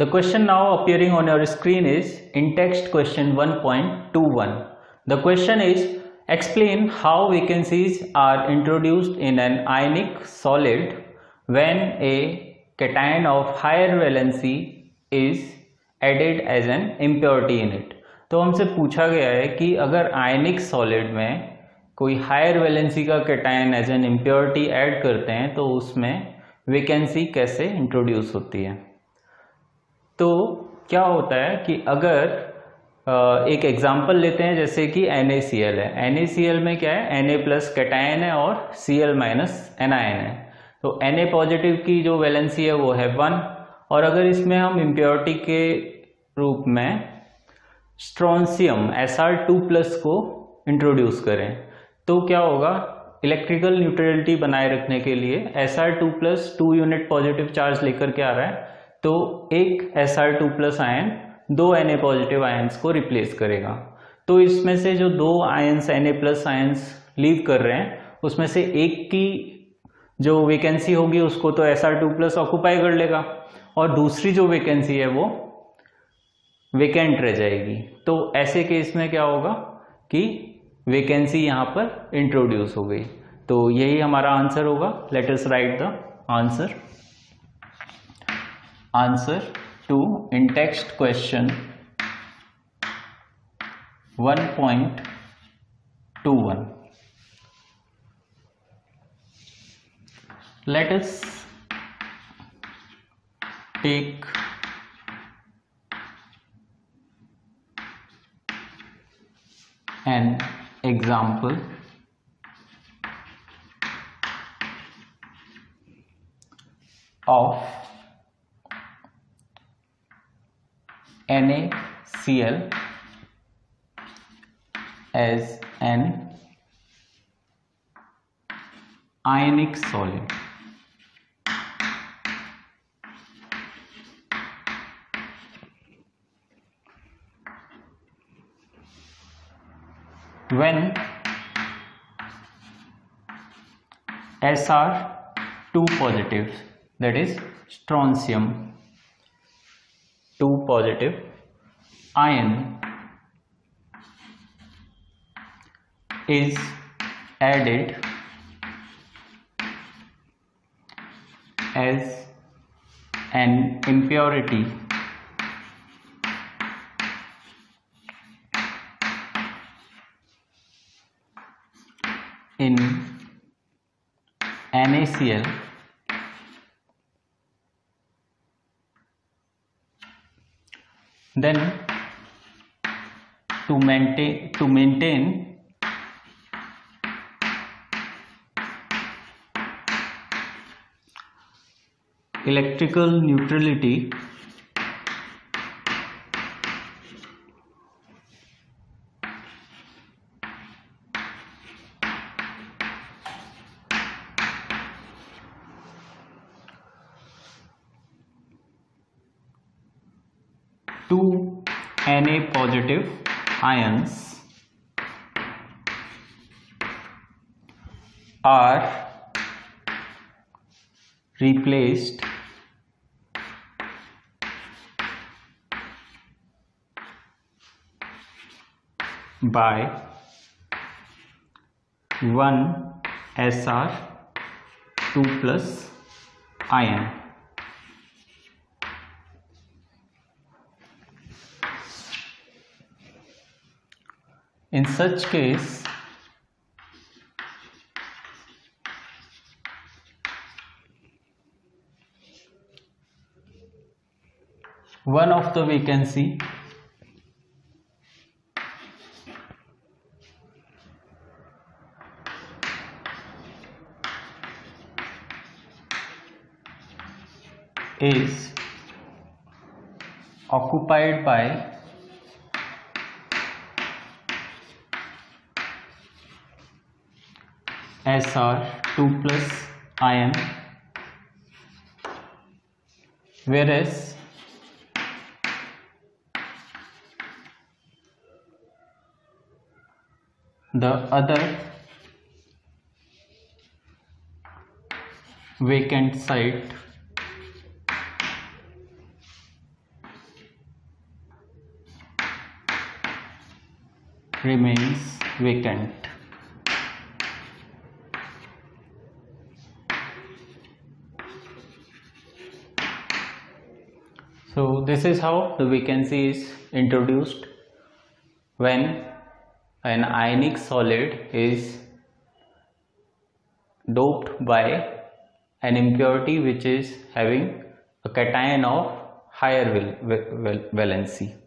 The question now appearing on your screen is in text question 1.21. The question is explain how vacancies are introduced in an ionic solid when a cation of higher valency is added as an impurity in it. तो हमसे पूछा गया है कि अगर आयनिक solid में कोई higher valency का cation as an impurity add करते हैं तो उसमें वेकेंसी कैसे इंट्रोड्यूस होती है तो क्या होता है कि अगर एक एग्जांपल लेते हैं, जैसे कि NaCl है। NaCl में क्या है? Na प्लस कैटायन है और Cl माइनस एनायन है। तो Na पॉजिटिव की जो वैलेंसी है, वो है वन और अगर इसमें हम इम्प्योरिटी के रूप में strontium S R two plus को इंट्रोड्यूस करें तो क्या होगा? इलेक्ट्रिकल न्यूट्रलिटी बनाए रखने के लिए S R two plus two unit positive charge लेकर के आ रहा है। तो एक S R two plus ion दो एन ए पॉजिटिव आयन्स को रिप्लेस करेगा। तो इसमें से जो दो ions N A plus ions leave कर रहे हैं, उसमें से एक की जो वैकेंसी होगी उसको तो S R two plus occupy कर लेगा और दूसरी जो वैकेंसी है वो वेकेंट रह जाएगी। तो ऐसे केस में क्या होगा कि वैकेंसी यहाँ पर इंट्रोड्यूस हो गई। तो यही हमारा आंसर होगा। Let us write the answer answer to in text question 1.21 let us take an example. Of NaCl as an ionic solid. When Sr2 positive that is strontium 2 positive ion is added as an impurity. In NaCl then to maintain to maintain electrical neutrality two Na positive ions are replaced by 1 Sr2 plus ion In such case, one of the vacancy is occupied by SR 2 plus ion whereas the other vacant site remains vacant. This is how the vacancy is introduced when an ionic solid is doped by an impurity which is having a cation of higher valency.